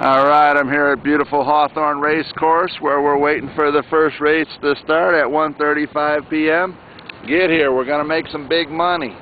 Alright, I'm here at beautiful Hawthorne Race Course where we're waiting for the first race to start at 1.35 p.m. Get here, we're going to make some big money.